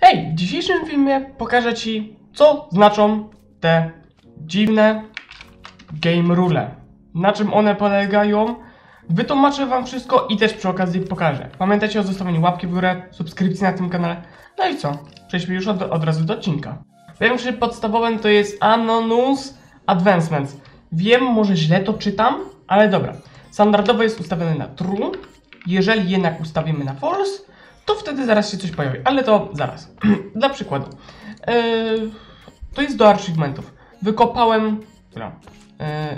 Hej, w dzisiejszym filmie pokażę Ci, co znaczą te dziwne game rule. Na czym one polegają. Wytłumaczę Wam wszystko i też przy okazji pokażę. Pamiętajcie o zostawieniu łapki w górę, subskrypcji na tym kanale. No i co? Przejdźmy już od, od razu do odcinka. Pierwszym podstawowym to jest Anonymous Advancements. Wiem, może źle to czytam, ale dobra. Standardowo jest ustawiony na true. Jeżeli jednak ustawimy na false, to wtedy zaraz się coś pojawi, ale to zaraz. Dla przykładu. Yy, to jest do achievementów. Wykopałem. No,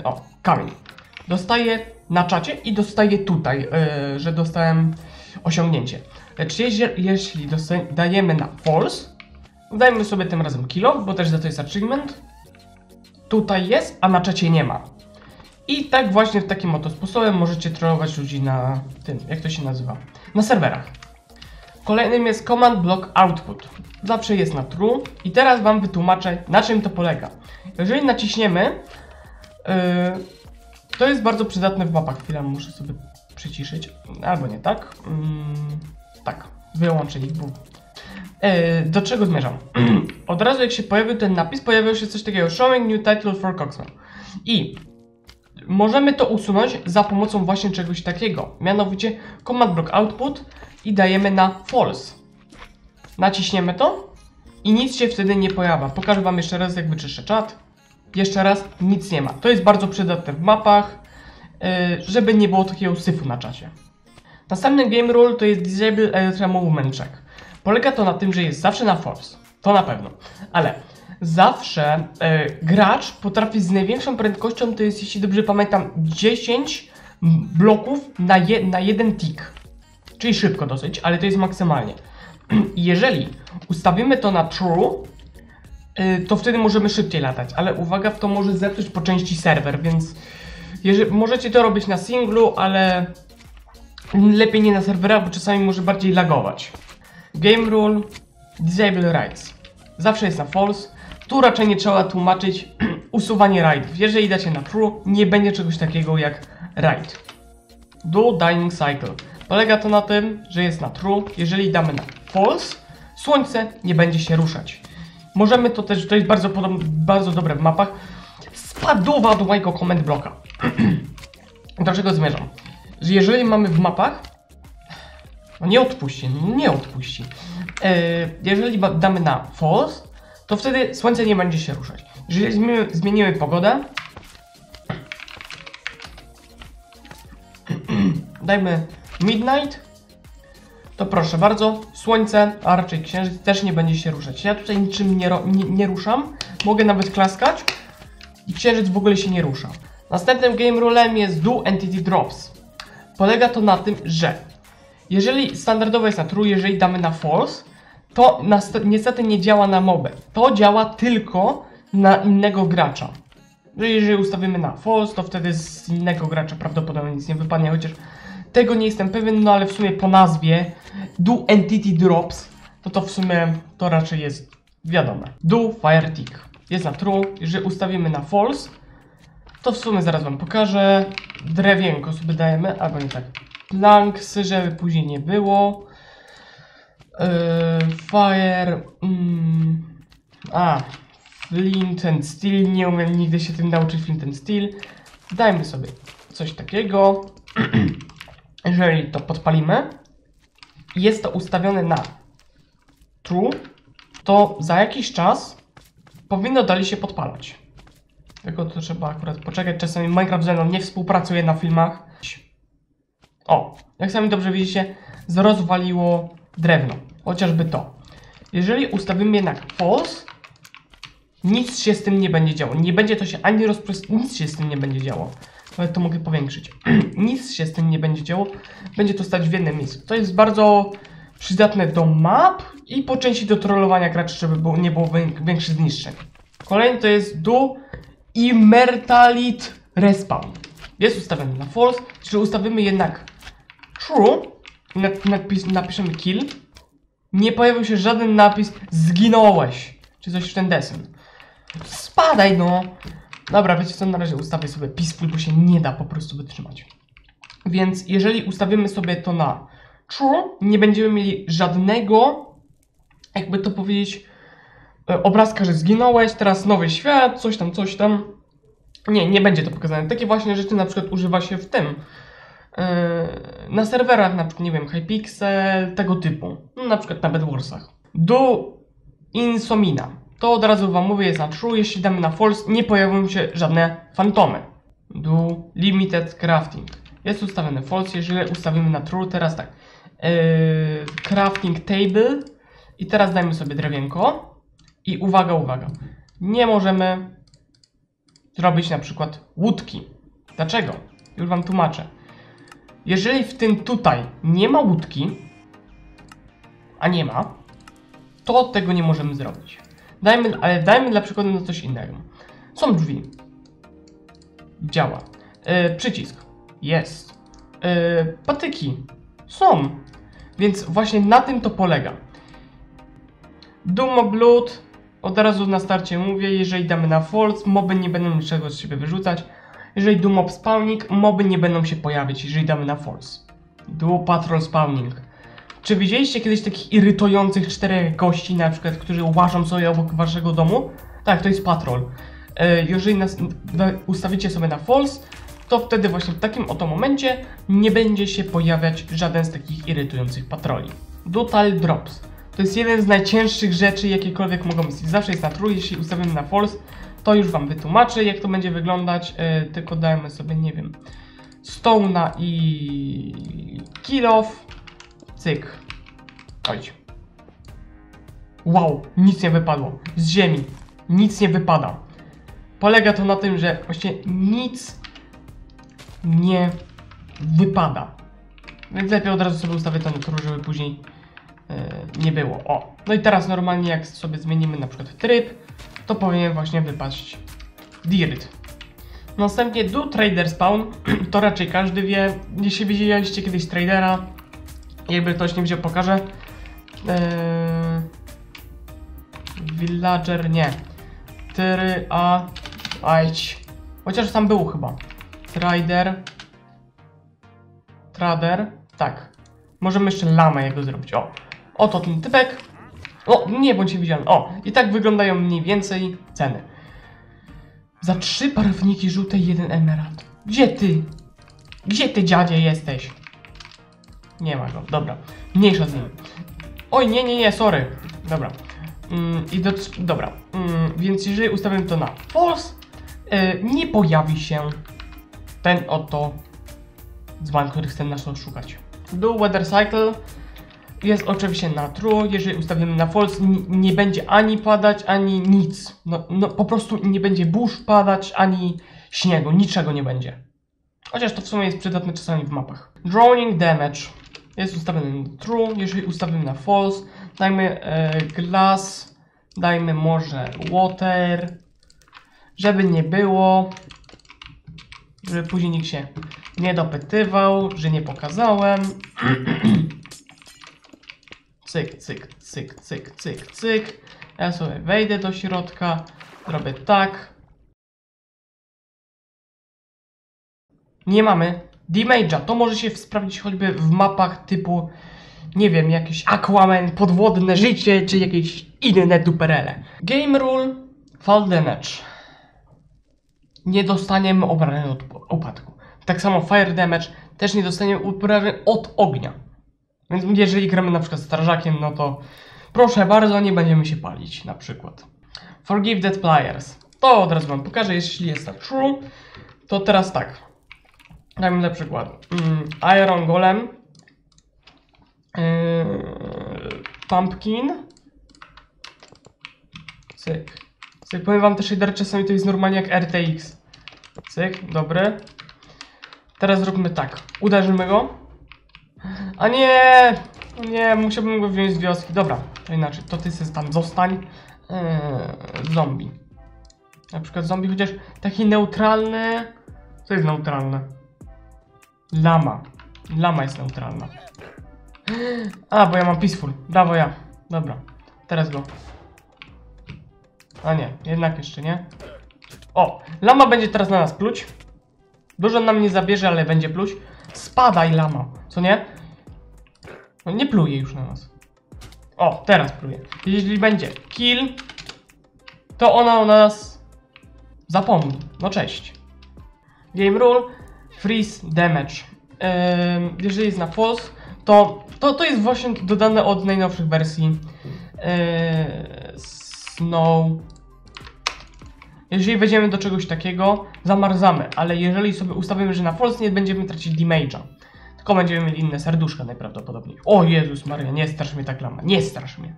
o, kamień. Dostaję na czacie i dostaję tutaj, yy, że dostałem osiągnięcie. Lecz jeśli, dajemy na false, dajmy sobie tym razem kilo, bo też za to jest achievement. Tutaj jest, a na czacie nie ma. I tak właśnie w takim oto sposobem możecie trollować ludzi na tym, jak to się nazywa, na serwerach. Kolejnym jest command block output. Zawsze jest na true. I teraz wam wytłumaczę, na czym to polega. Jeżeli naciśniemy, yy, to jest bardzo przydatne w mapach. Chwilę muszę sobie przyciszyć. Albo nie tak. Mm, tak, wyłączę ich. Bo... Yy, do czego zmierzam? Od razu jak się pojawił ten napis, pojawił się coś takiego Showing new title for Coxman. I możemy to usunąć za pomocą właśnie czegoś takiego. Mianowicie command block output i dajemy na false. Naciśniemy to i nic się wtedy nie pojawia. Pokażę wam jeszcze raz jak wyczyszczę czat. Jeszcze raz, nic nie ma. To jest bardzo przydatne w mapach, yy, żeby nie było takiego syfu na czacie. Następny game rule to jest Disable Elytra Movement Check. Polega to na tym, że jest zawsze na false. To na pewno. Ale zawsze yy, gracz potrafi z największą prędkością, to jest jeśli dobrze pamiętam, 10 bloków na, je, na jeden tick. Czyli szybko dosyć, ale to jest maksymalnie. Jeżeli ustawimy to na true, yy, to wtedy możemy szybciej latać, ale uwaga, w to może zepsuć po części serwer, więc jeżeli, możecie to robić na singlu, ale lepiej nie na serwerach, bo czasami może bardziej lagować. Game rule, disable rights. Zawsze jest na false. Tu raczej nie trzeba tłumaczyć usuwanie raidów. Jeżeli dacie na true, nie będzie czegoś takiego jak raid. Do dying cycle. Polega to na tym, że jest na true. Jeżeli damy na false, słońce nie będzie się ruszać. Możemy to też, to jest bardzo, bardzo dobre w mapach, spadowa do mojego comment bloka. do czego zmierzam? Że jeżeli mamy w mapach, no nie odpuści, nie odpuści. Yy, jeżeli damy na false, to wtedy słońce nie będzie się ruszać. Jeżeli zmienimy, zmienimy pogodę, dajmy midnight, to proszę bardzo, słońce, a raczej księżyc też nie będzie się ruszać. Ja tutaj niczym nie, nie, nie ruszam, mogę nawet klaskać i księżyc w ogóle się nie rusza. Następnym game rulem jest do entity drops. Polega to na tym, że jeżeli standardowo jest na true, jeżeli damy na false, to niestety nie działa na mobę. To działa tylko na innego gracza. Że jeżeli ustawimy na false, to wtedy z innego gracza prawdopodobnie nic nie wypadnie, chociaż tego nie jestem pewien, no ale w sumie po nazwie do entity drops, to to w sumie to raczej jest wiadome. Do fire tick jest na true, jeżeli ustawimy na false, to w sumie zaraz wam pokażę. Drewienko sobie dajemy, albo nie tak. Planksy, żeby później nie było. Yy, fire. Mm, a, flint and steel. Nie umiem nigdy się tym nauczyć flint and steel. Dajmy sobie coś takiego. Jeżeli to podpalimy, i jest to ustawione na true, to za jakiś czas powinno dalej się podpalać. Tylko to trzeba akurat poczekać. Czasami Minecraft ze mną nie współpracuje na filmach. O, jak sami dobrze widzicie, zrozwaliło drewno. Chociażby to. Jeżeli ustawimy jednak false, nic się z tym nie będzie działo. Nie będzie to się ani rozprost... Nic się z tym nie będzie działo. Nawet to mogę powiększyć. nic się z tym nie będzie działo. Będzie to stać w jednym miejscu. To jest bardzo przydatne do map i po części do trollowania graczy, żeby było, nie było wię- większych zniszczeń. Kolejny to jest do Immortalit Respawn. Jest ustawiony na false, czyli ustawimy jednak true, nap napis napiszemy kill, nie pojawił się żaden napis zginąłeś, czy coś w ten desen. Spadaj no! Dobra, wiecie co, na razie ustawię sobie peaceful, bo się nie da po prostu wytrzymać. Więc jeżeli ustawimy sobie to na true, nie będziemy mieli żadnego jakby to powiedzieć, e, obrazka, że zginąłeś, teraz nowy świat, coś tam, coś tam. Nie, nie będzie to pokazane. Takie właśnie rzeczy na przykład używa się w tym. e, na serwerach, na przykład, nie wiem, Hypixel, tego typu. No, na przykład na Bedwarsach. Do Insomina. To od razu wam mówię, jest na true. Jeśli damy na false, nie pojawią się żadne fantomy. Do Limited Crafting. Jest ustawiony false, jeżeli ustawimy na true, teraz tak. Yy, crafting table. I teraz dajmy sobie drewienko. I uwaga, uwaga. Nie możemy zrobić na przykład łódki. Dlaczego? Już wam tłumaczę. Jeżeli w tym tutaj nie ma łódki, a nie ma, to tego nie możemy zrobić. Dajmy, ale dajmy dla przykładu na coś innego. Są drzwi. Działa. Yy, przycisk. Jest. Yy, patyki. Są. Więc właśnie na tym to polega. Doom of Blood. Od razu na starcie mówię, jeżeli damy na false, moby nie będą niczego z siebie wyrzucać. Jeżeli Doom of Spawning, moby nie będą się pojawiać, jeżeli damy na false. Duo Patrol Spawning. Czy widzieliście kiedyś takich irytujących czterech gości, na przykład, którzy łażą sobie obok waszego domu? Tak, to jest patrol. E, jeżeli nas, ustawicie sobie na false, to wtedy właśnie w takim oto momencie nie będzie się pojawiać żaden z takich irytujących patroli. Dutal Drops. To jest jeden z najcięższych rzeczy, jakiekolwiek mogą być. Zawsze jest na true, jeśli ustawimy na false, to już wam wytłumaczę, jak to będzie wyglądać. E, tylko dajmy sobie, nie wiem, Stone'a i Kill off. Cyk. Ojć. Wow, nic nie wypadło. Z ziemi. Nic nie wypada. Polega to na tym, że właśnie nic nie wypada. Więc lepiej od razu sobie ustawię to na true, żeby później e, nie było. O, no i teraz normalnie jak sobie zmienimy na przykład tryb, to powinien właśnie wypaść Dirt. Następnie do Trader Spawn, to raczej każdy wie, jeśli widzieliście kiedyś tradera, jakby ktoś nie widział, pokażę. Eee, villager, nie. Tyry, a, ajdź. Chociaż tam był chyba. Trader. Trader, tak. Możemy jeszcze lamę jego zrobić, o. Oto ten typek. O, nie bądź widziany. O, i tak wyglądają mniej więcej ceny. Za trzy barwniki żółte jeden emerald. Gdzie ty? Gdzie ty dziadzie jesteś? Nie ma go, dobra. Mniejsza z nim. Oj, nie, nie, nie, sorry. Dobra. Mm, I do, dobra. Mm, więc jeżeli ustawię to na false, y, nie pojawi się ten oto dzban, który chcę nas szukać. Do weather cycle jest oczywiście na true. Jeżeli ustawimy na false, nie będzie ani padać, ani nic. No, no po prostu nie będzie burz padać, ani śniegu, niczego nie będzie. Chociaż to w sumie jest przydatne czasami w mapach. Drowning damage jest ustawiony na true. Jeżeli ustawimy na false, dajmy e, glass, dajmy może water, żeby nie było, żeby później nikt się nie dopytywał, że nie pokazałem. cyk, cyk, cyk, cyk, cyk, cyk. Ja sobie wejdę do środka, zrobię tak. Nie mamy damage'a. To może się sprawdzić choćby w mapach typu, nie wiem, jakieś Aquaman, podwodne życie, czy jakieś inne duperele. Game rule, fall damage. Nie dostaniemy obrażeń od upadku. Tak samo fire damage też nie dostaniemy obrażeń od ognia. Więc jeżeli gramy na przykład strażakiem, no to proszę bardzo, nie będziemy się palić na przykład. Forgive dead players. To od razu wam pokażę, jeśli jest to true, to teraz tak. Dajmy na przykład mm, Iron Golem, yy, Pumpkin, cyk. cyk. Powiem wam, te shadery czasami to jest normalnie jak RTX. Cyk, dobry. Teraz zróbmy tak. Uderzymy go. A nie! Nie, musiałbym go wziąć z wioski. Dobra, to inaczej. To ty sobie tam zostań. Yy, zombie. Na przykład zombie, chociaż taki neutralny. Co jest neutralne? Lama. Lama jest neutralna. A, bo ja mam peaceful. Brawo ja. Dobra. Teraz go. A nie, jednak jeszcze nie. O, lama będzie teraz na nas pluć. Dużo nam nie zabierze, ale będzie pluć. Spadaj lama, co nie? No nie pluje już na nas. O, teraz próbuję. Jeśli będzie kill, to ona o nas zapomni. No cześć. Game rule, freeze damage. Jeżeli jest na false, to, to to jest właśnie dodane od najnowszych wersji Snow. Jeżeli wejdziemy do czegoś takiego, zamarzamy, ale jeżeli sobie ustawimy, że na false nie będziemy tracić damage'a. Tylko będziemy mieli inne serduszka najprawdopodobniej. O Jezus Maria, nie strasz mnie tak lama, nie strasz mnie.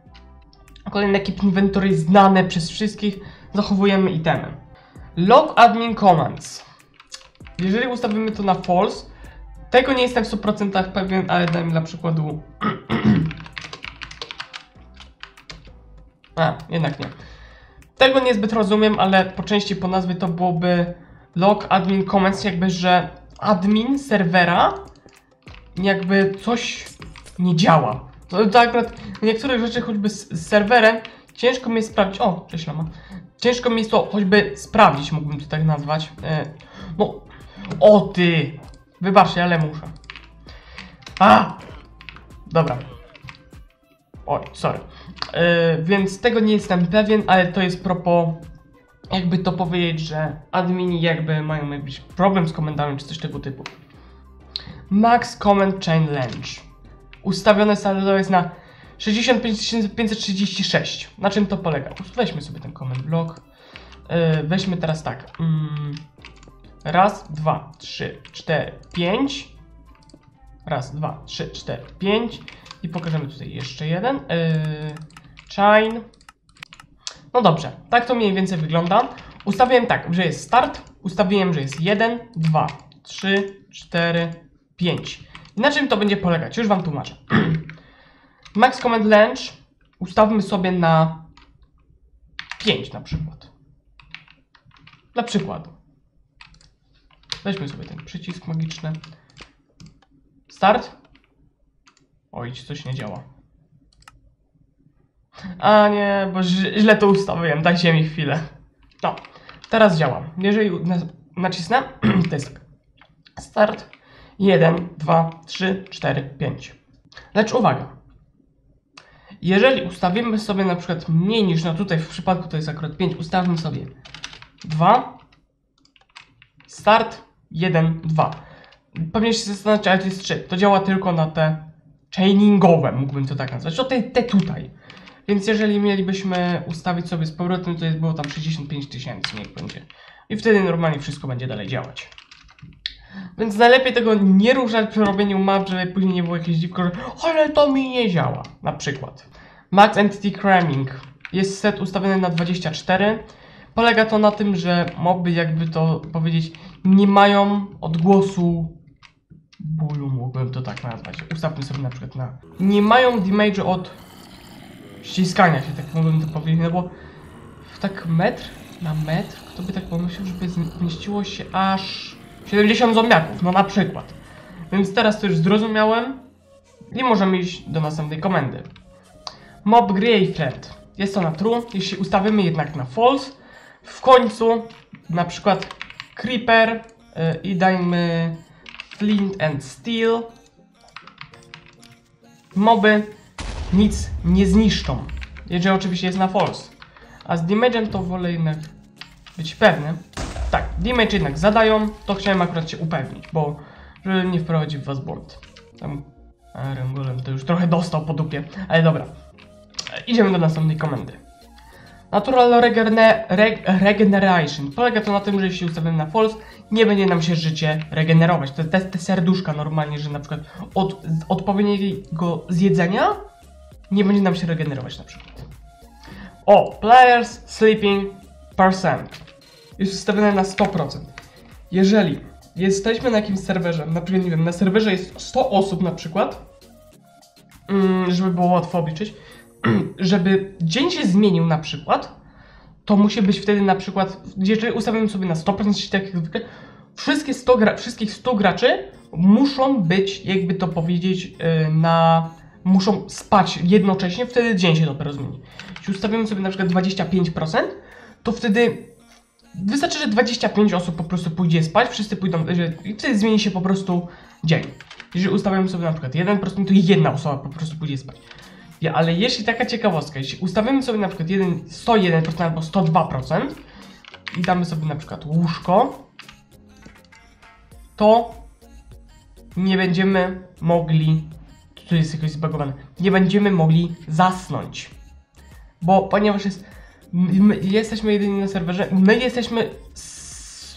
Kolejny keep inventory znane przez wszystkich, zachowujemy itemy. Log admin commands. Jeżeli ustawimy to na false, tego nie jestem w 100% pewien, ale dajmy dla przykładu... A, jednak nie. Tego niezbyt rozumiem, ale po części po nazwie to byłoby log admin comments, jakby, że admin serwera jakby coś nie działa. To, to akurat niektórych rzeczy choćby z, z serwerem ciężko mi jest sprawdzić. O, cześć lama. Ciężko mi jest to choćby sprawdzić, mógłbym to tak nazwać. E, no, o ty! Wybaczcie, ale muszę. A! Dobra. Oj, sorry. Yy, więc tego nie jestem pewien, ale to jest propos, jakby to powiedzieć, że admini jakby mają jakiś problem z komendami czy coś tego typu. Max Comment Chain Length. Ustawione saldo jest na 65536. Na czym to polega? Weźmy sobie ten comment block. Yy, weźmy teraz tak. Mm, raz, dwa, trzy, cztery, pięć. Raz, dwa, trzy, cztery, pięć. I pokażemy tutaj jeszcze jeden. Yy, chain. No dobrze, tak to mniej więcej wygląda. Ustawiłem tak, że jest start. Ustawiłem, że jest 1, 2, 3, 4, 5. I na czym to będzie polegać? Już Wam tłumaczę. Max Command Launch ustawmy sobie na 5 na przykład. Dla przykładu. Weźmy sobie ten przycisk magiczny. Start. Oj, coś nie działa. A nie, bo źle to ustawiłem, dajcie mi chwilę. No, teraz działa. Jeżeli na- nacisnę, to jest tak. Start. 1, 2, 3, 4, 5. Lecz uwaga. Jeżeli ustawimy sobie na przykład mniej niż, no tutaj w przypadku to jest akurat 5, ustawmy sobie 2, start, 1, 2. Pewnie się zastanawiacie, ale to jest 3. To działa tylko na te chainingowe, mógłbym to tak nazwać. O te, te tutaj. Więc jeżeli mielibyśmy ustawić sobie z powrotem, to jest było tam 65 tysięcy, niech będzie. I wtedy normalnie wszystko będzie dalej działać. Więc najlepiej tego nie ruszać przy robieniu map, żeby później nie było jakieś dziwko, że ale to mi nie działa. Na przykład. Max Entity Cramming. Jest set ustawiony na 24. Polega to na tym, że moby, jakby to powiedzieć, nie mają odgłosu bólu, mógłbym to tak nazwać. Ustawmy sobie na przykład na... Nie mają damage'u od ściskania się, tak mógłbym to powiedzieć, no bo w tak metr na metr, kto by tak pomyślał, żeby zmieściło się aż 70 zombiaków, no na przykład. Więc teraz to już zrozumiałem i możemy iść do następnej komendy. Mob Gravefriend. Jest to na true, jeśli ustawimy jednak na false, w końcu na przykład Creeper y, i dajmy Flint and Steel. Moby nic nie zniszczą, jeżeli oczywiście jest na false. A z damage'em to wolę jednak być pewny. Tak, damage jednak zadają, to chciałem akurat się upewnić, bo żeby nie wprowadzić w was błąd. Tam to już trochę dostał po dupie, ale dobra. E, Idziemy do następnej komendy. Natural regene, reg, Regeneration. Polega to na tym, że jeśli ustawimy na false, nie będzie nam się życie regenerować. Te, te, te serduszka normalnie, że na przykład od odpowiedniego zjedzenia nie będzie nam się regenerować na przykład. O, players sleeping percent. Jest ustawione na 100%. Jeżeli jesteśmy na jakimś serwerze, na przykład, nie wiem, na serwerze jest 100 osób na przykład, mm, żeby było łatwo obliczyć, żeby dzień się zmienił na przykład, to musi być wtedy na przykład, jeżeli ustawimy sobie na 100%, czyli tak jak zwykle, wszystkie 100 gra, wszystkich 100 graczy muszą być, jakby to powiedzieć, yy, na... muszą spać jednocześnie, wtedy dzień się dopiero zmieni. Jeśli ustawimy sobie na przykład 25%, to wtedy wystarczy, że 25 osób po prostu pójdzie spać, wszyscy pójdą, i wtedy zmieni się po prostu dzień. Jeżeli ustawimy sobie na przykład 1%, to jedna osoba po prostu pójdzie spać. Ja, ale jeśli taka ciekawostka, jeśli ustawimy sobie na przykład 1, 101% albo 102% i damy sobie na przykład łóżko, to nie będziemy mogli, tu jest jakoś zbagowane, nie będziemy mogli zasnąć. Bo ponieważ jest, my jesteśmy jedyni na serwerze, my jesteśmy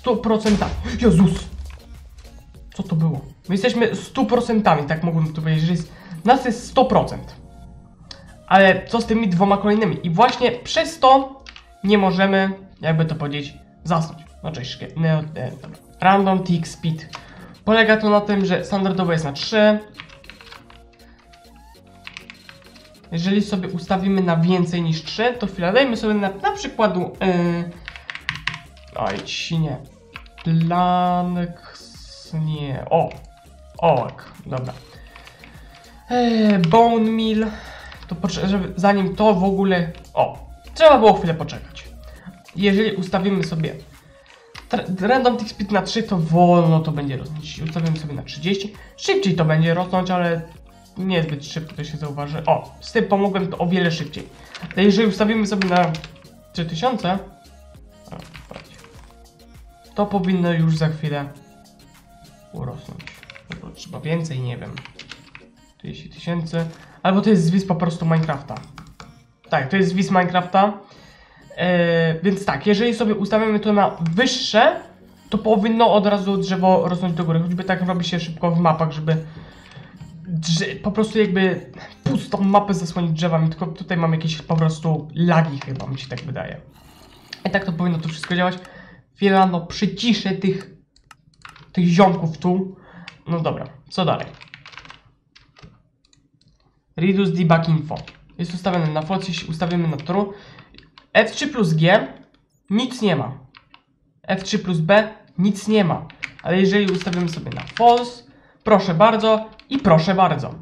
100%. Jezus! Co to było? My jesteśmy 100%, tak mógłbym tu powiedzieć, że jest, nas jest 100%. Ale co z tymi dwoma kolejnymi? I właśnie przez to nie możemy, jakby to powiedzieć, zasnąć. No no, e, dobra. Random tick speed. Polega to na tym, że standardowo jest na 3. Jeżeli sobie ustawimy na więcej niż 3, to chwilę, dajmy sobie na, na przykładu... Yy... Oj, ci nie. Planks... Nie. O! Oak. Dobra. Eee, bone meal. To żeby, zanim to w ogóle... O! Trzeba było chwilę poczekać. Jeżeli ustawimy sobie random tick speed na 3, to wolno to będzie rosnąć. Ustawimy sobie na 30, szybciej to będzie rosnąć, ale niezbyt szybko to się zauważy. O! Z tym pomogłem to o wiele szybciej. Ale jeżeli ustawimy sobie na 3000, o, patrz, to powinno już za chwilę urosnąć. Trzeba więcej, nie wiem. 30 tysięcy. Albo to jest zwis po prostu Minecrafta. Tak, to jest zwis Minecrafta. Eee, więc tak, jeżeli sobie ustawimy to na wyższe, to powinno od razu drzewo rosnąć do góry. Choćby tak robi się szybko w mapach, żeby po prostu jakby pustą mapę zasłonić drzewami. Tylko tutaj mam jakieś po prostu lagi chyba, mi się tak wydaje. I tak to powinno to wszystko działać. Chwila, no przyciszę tych, tych ziomków tu. No dobra, co dalej? Reduce debug info. Jest ustawiony na false, jeśli ustawimy na true. F3 plus G nic nie ma. F3 plus B nic nie ma. Ale jeżeli ustawimy sobie na false, proszę bardzo i proszę bardzo.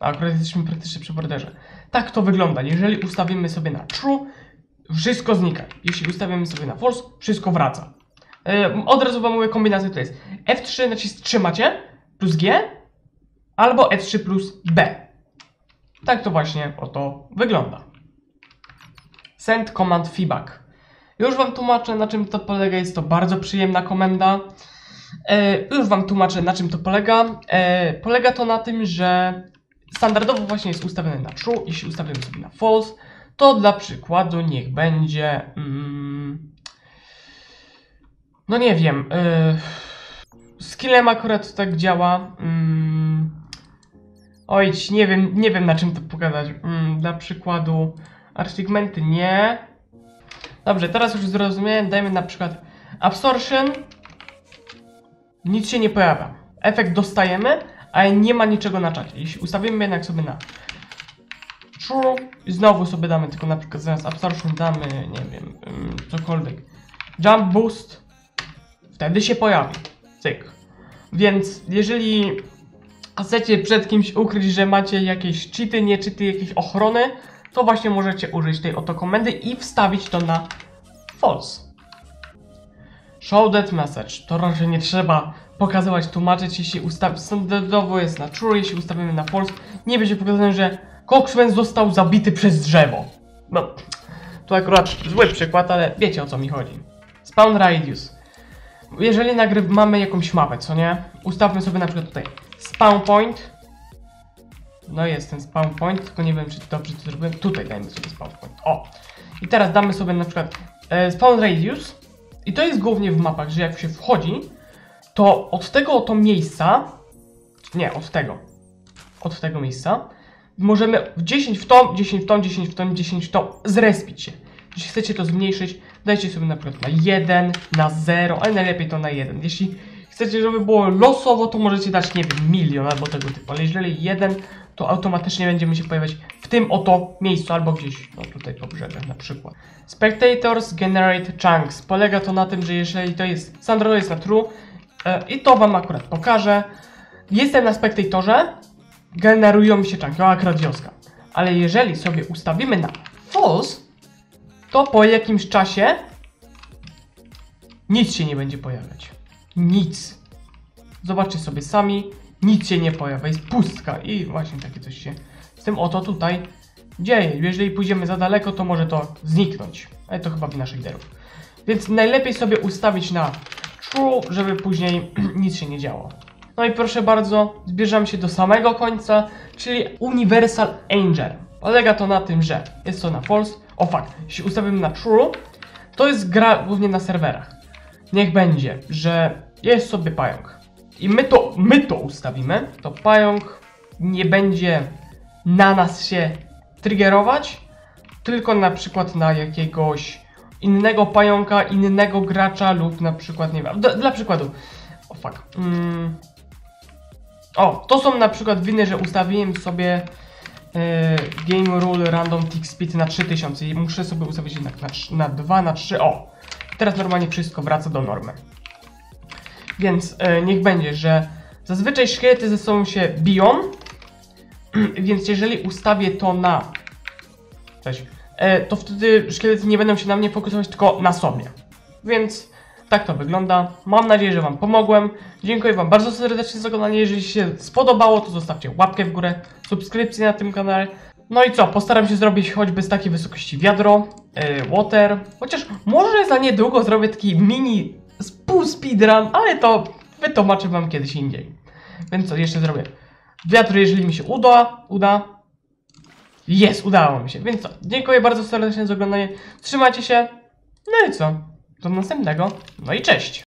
Akurat jesteśmy praktycznie przy borderze. Tak to wygląda. Jeżeli ustawimy sobie na true, wszystko znika. Jeśli ustawimy sobie na false, wszystko wraca. Yy, od razu wam mówię kombinację to jest F3 nacisk trzymacie plus G albo F3 plus B. Tak to właśnie oto wygląda. Send command feedback. Już wam tłumaczę na czym to polega, jest to bardzo przyjemna komenda. E, już wam tłumaczę na czym to polega. E, polega to na tym, że standardowo właśnie jest ustawiony na true, jeśli ustawimy sobie na false, to dla przykładu niech będzie... Mm, no nie wiem. E, z killem akurat tak działa. Mm, oj, nie wiem, nie wiem na czym to pokazać. Mm, dla przykładu artygmenty nie. Dobrze, teraz już zrozumiałem. Dajmy na przykład absorption. Nic się nie pojawia. Efekt dostajemy, ale nie ma niczego na czacie. Jeśli ustawimy jednak sobie na true i znowu sobie damy tylko na przykład zamiast absorption damy, nie wiem, ym, cokolwiek. Jump boost. Wtedy się pojawi. Cyk. Więc jeżeli chcecie przed kimś ukryć, że macie jakieś cheaty, nie cheaty, jakieś ochrony, to właśnie możecie użyć tej oto komendy i wstawić to na false. Show that message. To raczej nie trzeba pokazywać, tłumaczyć, jeśli ustaw... standardowo jest na true, jeśli ustawimy na false, nie będzie pokazane, że Coxman został zabity przez drzewo. No, to akurat zły przykład, ale wiecie o co mi chodzi. Spawn radius. Jeżeli nagryw mamy jakąś mapę, co nie? Ustawmy sobie na przykład tutaj spawn point. No jest ten spawn point, tylko nie wiem czy dobrze to zrobiłem. Tutaj dajmy sobie spawn point. O! I teraz damy sobie na przykład e, spawn radius. I to jest głównie w mapach, że jak się wchodzi, to od tego oto miejsca, nie, od tego, od tego miejsca, możemy w 10 w tą, 10 w tą, 10 w tą, 10 w tą zrespić się. Jeśli chcecie to zmniejszyć, dajcie sobie na przykład na 1, na 0, ale najlepiej to na 1. Jeśli chcecie, żeby było losowo, to możecie dać, nie wiem, milion albo tego typu, ale jeżeli 1, to automatycznie będziemy się pojawiać w tym oto miejscu albo gdzieś, no tutaj po brzegach na przykład. Spectators generate chunks. Polega to na tym, że jeżeli to jest, standardowo jest na true e, i to wam akurat pokażę. Jestem na spectatorze, generują mi się chunki, o akurat wioska. Ale jeżeli sobie ustawimy na false, to po jakimś czasie nic się nie będzie pojawiać. Nic. Zobaczcie sobie sami, nic się nie pojawia, jest pustka i właśnie takie coś się z tym oto tutaj dzieje. Jeżeli pójdziemy za daleko, to może to zniknąć. Ale to chyba wina shaderów. Więc najlepiej sobie ustawić na true, żeby później nic się nie działo. No i proszę bardzo, zbierzemy się do samego końca, czyli Universal Angel. Polega to na tym, że jest to na false. O fakt, jeśli ustawimy na true, to jest gra głównie na serwerach. Niech będzie, że jest sobie pająk. I my to, my to ustawimy, to pająk nie będzie na nas się triggerować, tylko na przykład na jakiegoś innego pająka, innego gracza lub na przykład, nie wiem, dla, przykładu, o fuck, mm. o, to są na przykład winy, że ustawiłem sobie e, Game Rule Random Tick Speed na 3000 i muszę sobie ustawić jednak na, na 2, na 3, o, teraz normalnie wszystko wraca do normy. Więc e, niech będzie, że zazwyczaj szkielety ze sobą się biją, więc jeżeli ustawię to na coś, e, to wtedy szkielety nie będą się na mnie fokusować, tylko na sobie. Więc tak to wygląda. Mam nadzieję, że Wam pomogłem. Dziękuję Wam bardzo serdecznie za oglądanie. Jeżeli się spodobało, to zostawcie łapkę w górę, subskrypcję na tym kanale. No i co, postaram się zrobić choćby z takiej wysokości wiadro, e, water, chociaż może za niedługo zrobię taki mini z pół speedrun, ale to wytłumaczę Wam kiedyś indziej. Więc co, jeszcze zrobię wiatr, jeżeli mi się uda, uda. Jest, udało mi się. Więc co, dziękuję bardzo serdecznie za oglądanie. Trzymajcie się. No i co? Do następnego. No i cześć.